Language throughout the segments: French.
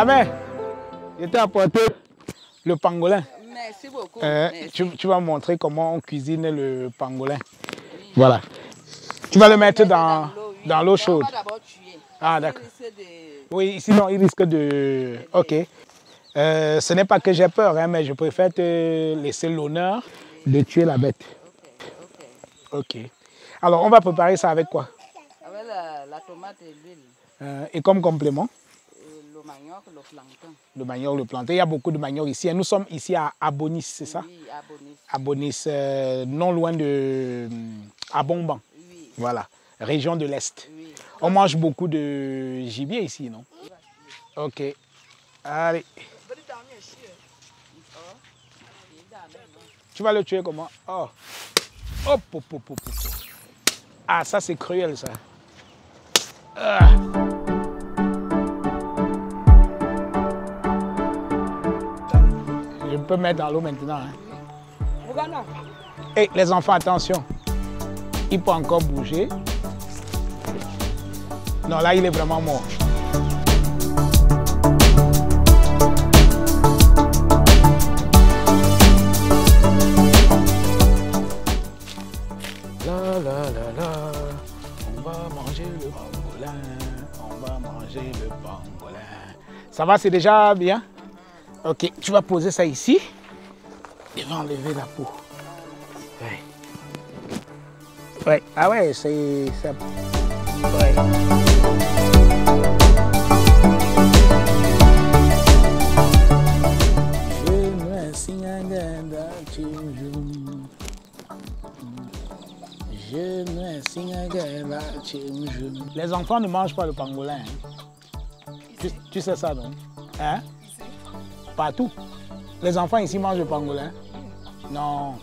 La mère, je t'ai apporté le pangolin. Merci beaucoup. Euh, Merci. tu, tu vas montrer comment on cuisine le pangolin. Voilà. Tu vas le mettre dans, dans l'eau chaude. Ah, d'accord. de- Oui, sinon il risque de... Ok. Euh, ce n'est pas que j'ai peur, hein, mais je préfère te laisser l'honneur de tuer la bête. Ok, ok. Ok. Alors, on va préparer ça avec quoi? Avec la, la tomate et l'huile, Euh, Et comme complément? Manioc, le le manioc, le plantain. Il y a beaucoup de manioc ici. Nous sommes ici à Abonis, c'est ça? Oui, abonné. Abonis, euh, non loin de Abomban. Oui, Voilà, région de l'Est. oui. On mange beaucoup de gibier ici, non? Ok. Allez. Tu vas le tuer comment? Oh. Hop, hop, hop, hop. Ah, ça c'est cruel ça. Ah. Je peux mettre dans l'eau maintenant. Hein. Et les enfants, attention. Il peut encore bouger. Non, là, il est vraiment mort. La la la la, on va manger le pangolin, on va manger le pangolin. Ça va, c'est déjà bien? Ok, tu vas poser ça ici et va enlever la peau. Ouais. Ouais, ah ouais, c'est... c'est- Ouais. Les enfants ne mangent pas le pangolin. hein. Tu, tu sais ça, non? Hein? Partout. Les enfants ici mangent le pangolin Non.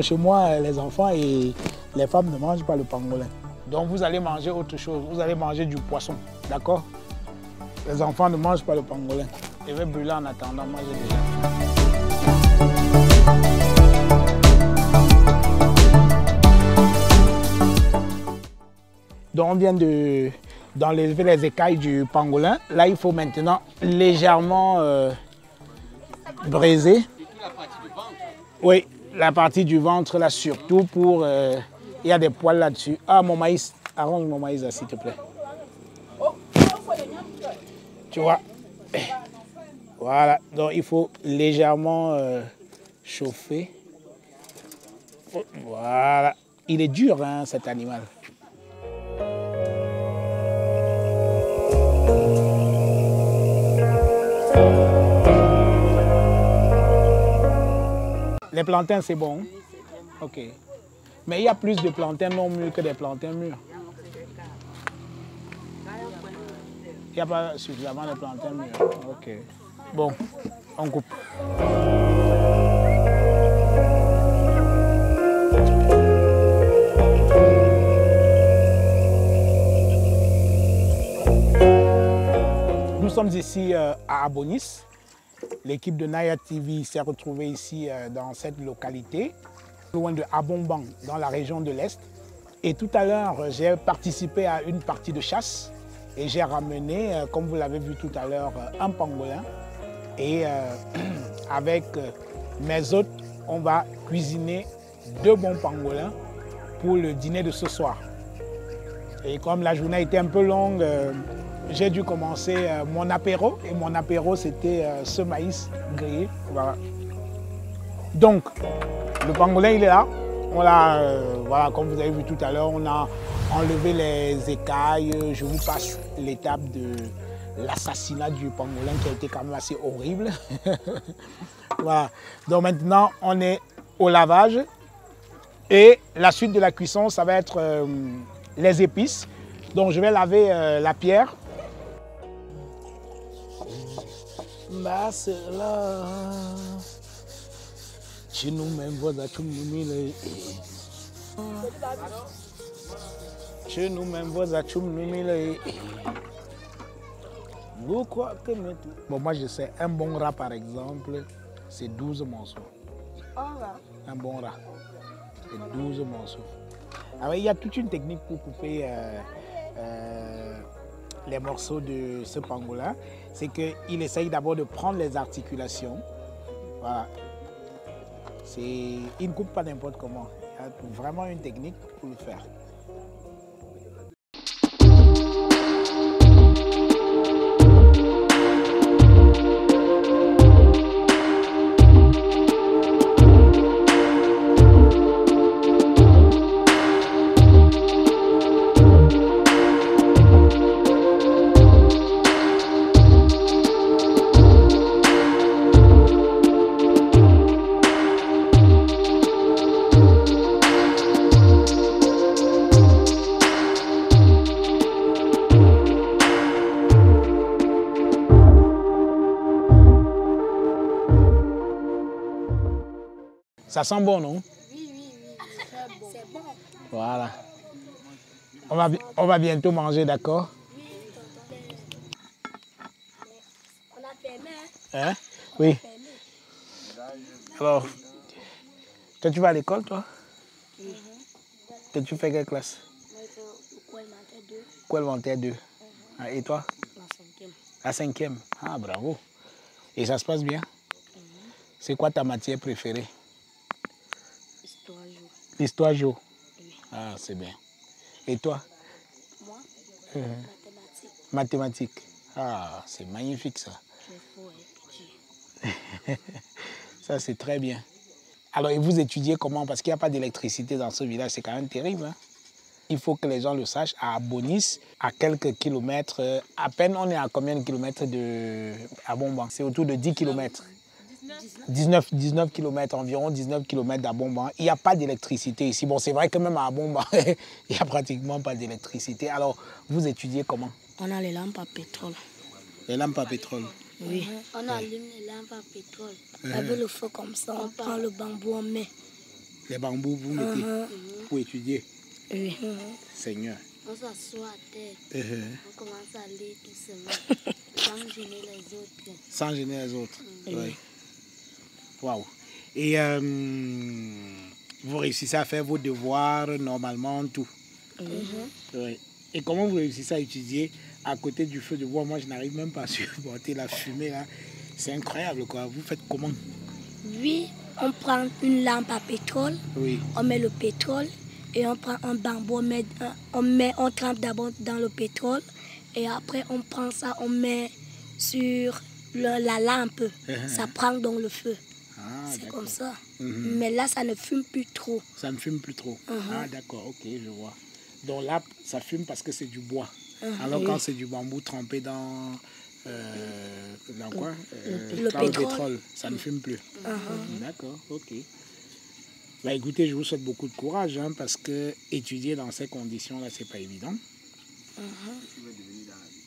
Chez moi, les enfants et les femmes ne mangent pas le pangolin. Donc vous allez manger autre chose. Vous allez manger du poisson. D'accord? Les enfants ne mangent pas le pangolin. Je vais brûler en attendant. Moi, j'ai déjà. Donc on vient de d'enlever les écailles du pangolin. Là, il faut maintenant légèrement euh, braiser. Oui, la partie du ventre là surtout pour... euh, il y a des poils là-dessus. Ah, mon maïs. Arrange mon maïs là, s'il te plaît. Tu vois? Voilà, donc il faut légèrement euh, chauffer. Voilà. Il est dur, hein, cet animal. Les plantains, c'est bon. Ok. Mais il y a plus de plantains non mûrs que des plantains mûrs. Il n'y a pas suffisamment de plantains mûrs. Ok. Bon, on coupe. Nous sommes ici euh, à Abonis. L'équipe de Naya TV s'est retrouvée ici euh, dans cette localité, loin de Abomban, dans la région de l'Est. Et tout à l'heure, j'ai participé à une partie de chasse et j'ai ramené, euh, comme vous l'avez vu tout à l'heure, euh, un pangolin. Et euh, avec euh, mes hôtes, on va cuisiner deux bons pangolins pour le dîner de ce soir. Et comme la journée était un peu longue, euh, j'ai dû commencer euh, mon apéro. Et mon apéro, c'était euh, ce maïs grillé. Donc, le pangolin, il est là. On l'a, euh, voilà, comme vous avez vu tout à l'heure, on a enlevé les écailles. Je vous passe l'étape de l'assassinat du pangolin qui a été quand même assez horrible. Donc maintenant, on est au lavage. Et la suite de la cuisson, ça va être les épices. Donc je vais laver la pierre. Nous mets le- Vous croyez que mais tout- Bon, moi je sais, un bon rat par exemple, c'est 12 morceaux. Un bon rat, c'est 12 morceaux. Alors, il y a toute une technique pour couper euh, euh, les morceaux de ce pangolin, c'est qu'il essaye d'abord de prendre les articulations. Voilà. Il ne coupe pas n'importe comment. Il y a vraiment une technique pour le faire. Ça sent bon, non? Oui, oui, oui. C'est bon. Voilà. On va, on va bientôt manger, d'accord? Oui, On a fermé. Hein? Oui. Alors, toi, tu vas à l'école, toi? Tu fais quelle classe? Moi, je fais au élémentaire 2. Quoi élémentaire 2 Ah, Et toi? La cinquième. La cinquième. Ah, bravo. Et ça se passe bien? C'est quoi ta matière préférée? L'histoire géo. Oui. Ah, c'est bien. Et toi? Moi, Euh, mathématiques. Mathématiques. Ah, c'est magnifique ça. Étudier. Ça, c'est très bien. Alors, et vous étudiez comment? Parce qu'il n'y a pas d'électricité dans ce village, c'est quand même terrible. hein. Il faut que les gens le sachent. À Bonis, à quelques kilomètres, euh, à peine on est à combien de kilomètres de à C'est autour de 10 kilomètres. 19, 19 kilomètres, environ 19 kilomètres d'Abomban. Il n'y a pas d'électricité ici. Bon, c'est vrai que même à Abomban, il n'y a pratiquement pas d'électricité. Alors, vous étudiez comment? On a les lampes à pétrole. Les lampes à pétrole. Oui. On allume les lampes à pétrole. Avec le feu comme ça, on prend le bambou, on met. Les bambous, vous mettez pour étudier. Oui. Seigneur. On s'assoit à terre. On commence à lire doucement. sans gêner les autres. sans gêner les autres. Oui. Waouh. Et euh, vous réussissez à faire vos devoirs normalement, tout. Oui. Et comment vous réussissez à étudier à côté du feu de bois? Moi, je n'arrive même pas à supporter la fumée là. C'est incroyable quoi. Vous faites comment? Oui, on prend une lampe à pétrole, Oui. on met le pétrole et on prend un bambou, on, met, on, met, on trempe d'abord dans le pétrole et après on prend ça, on met sur le- la lampe. ça prend donc le feu. Ah, C'est comme ça. Mhm. Mais là, ça ne fume plus trop. Ça ne fume plus trop. Ah, d'accord, ok, je vois. Donc là, ça fume parce que c'est du bois. Alors quand c'est du bambou trempé dans, euh, dans quoi? Euh, le dans pétrole. ça ne fume plus. D'accord, ok. Bah, écoutez, je vous souhaite beaucoup de courage hein, parce que étudier dans ces conditions-là, c'est pas évident.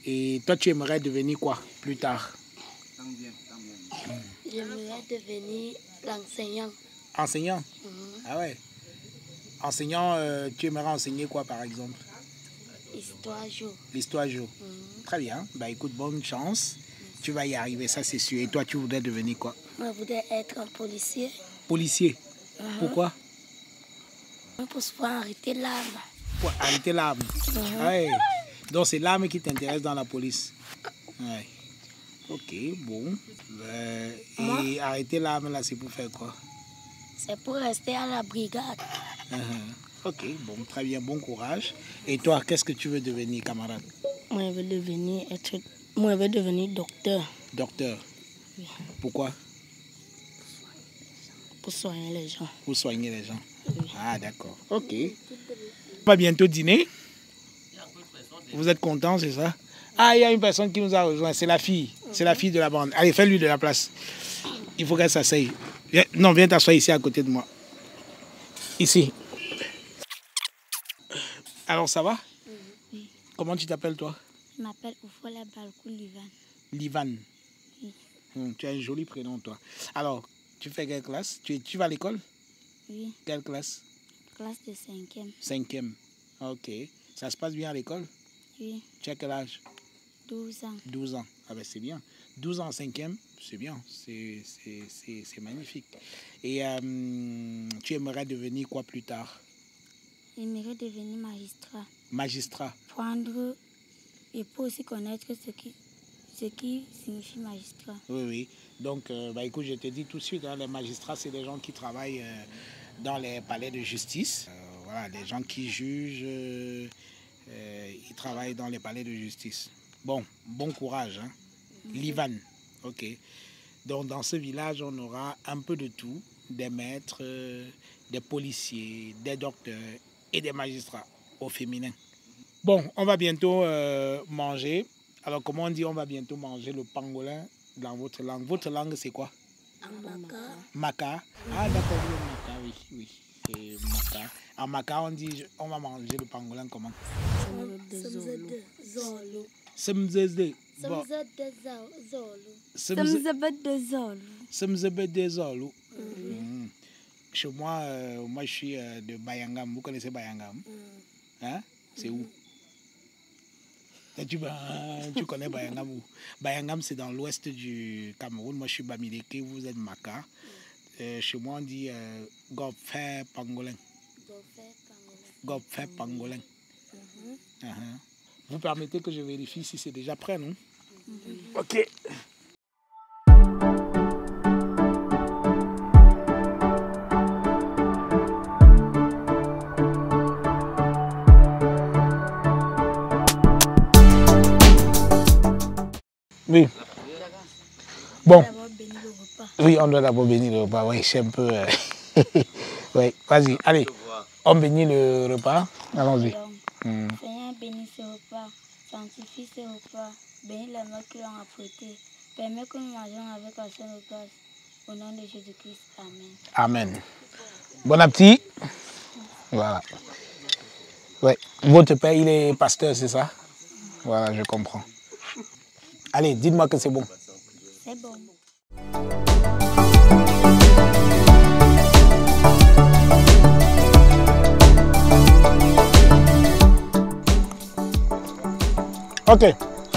Et toi, tu aimerais devenir quoi plus tard? J'aimerais devenir l'enseignant. Enseignant? Ah ouais Enseignant, euh, tu aimerais enseigner quoi par exemple? Histoire jour. L'histoire géo. Très bien. Bah écoute, bonne chance. Tu vas y arriver, ça c'est sûr. Et toi, tu voudrais devenir quoi? Moi, je voudrais être un policier Policier. Pourquoi? Pour se faire arrêter l'arme. Pour arrêter l'arme. Ah ouais. Donc c'est l'arme qui t'intéresse dans la police. Ouais. Ok, bon. Euh, et arrêter l'arme là, c'est pour faire quoi? C'est pour rester à la brigade. Uh-huh. Ok, bon, très bien, bon courage. Et toi, qu'est-ce que tu veux devenir, camarade? Moi, je veux devenir, être, moi, je veux devenir docteur Docteur. Pourquoi? Pour soigner les gens. Pour soigner les gens. Ah, d'accord. Ok. Va bientôt dîner? Vous êtes content, c'est ça? Ah, il y a une personne qui nous a rejoint. C'est la fille. C'est la fille de la bande. Allez, fais-lui de la place. Il faut qu'elle s'asseye. Non, viens t'asseoir ici à côté de moi. Ici. Alors, ça va? Comment tu t'appelles, toi? Je m'appelle Oufola Balkou Livan. Livan. Oui. Hum, tu as un joli prénom, toi. Alors, tu fais quelle classe? Tu, tu vas à l'école? Oui, Quelle classe? Classe de cinquième. Cinquième. Ok. Ça se passe bien à l'école? Oui, Tu as quel âge? 12 ans. 12 ans. Ah ben c'est bien. 12 ans en cinquième, c'est bien. C'est magnifique. Et euh, tu aimerais devenir quoi plus tard? J'aimerais devenir magistrat. Magistrat. Prendre et pour aussi connaître ce qui, ce qui signifie magistrat. Oui, oui. Donc, euh, bah, écoute, je te dis tout de suite, hein, les magistrats, c'est des gens qui travaillent euh, dans les palais de justice. Voilà, des gens qui jugent, ils travaillent dans les palais de justice. Bon, bon courage. Hein. Livan, ok. Donc, dans ce village, on aura un peu de tout, des maîtres, euh, des policiers, des docteurs et des magistrats au féminin. Bon, on va bientôt euh, manger. Alors, comment on dit on va bientôt manger le pangolin dans votre langue? Votre langue, c'est quoi? Maca. Ah, d'accord, Maca, oui, oui. C'est Maca. En Maca, on dit on va manger le pangolin comment? Semzezde. Bon, semze- Semzebede Zolu. Mhm. Chez moi, euh, moi, je suis euh, de Bayangam. Vous connaissez Bayangam Hein C'est où tu, tu connais Bayangam où Bayangam, c'est dans l'ouest du Cameroun. Moi, je suis Bamileke, vous êtes Maka. Euh, chez moi, on dit euh, Gopfe Pangolin. Gopfe Pangolin. Uh-huh. Vous permettez que je vérifie si c'est déjà prêt, non? Ok. Oui. Bon. Oui, on doit d'abord bénir le repas. Oui, c'est un peu. euh, oui, vas-y, allez. On bénit le repas. Allons-y. Hmm. Bénis ce repas, sanctifie ce repas, bénis les mains qui l'ont apprêté. Permets que nous mangeons avec action de grâce. Au nom de Jésus-Christ. Amen. Amen. Bon appétit. Voilà. Ouais. Votre père, il est pasteur, c'est ça? Voilà, je comprends. Allez, dites-moi que c'est bon. Ok,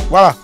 voilà.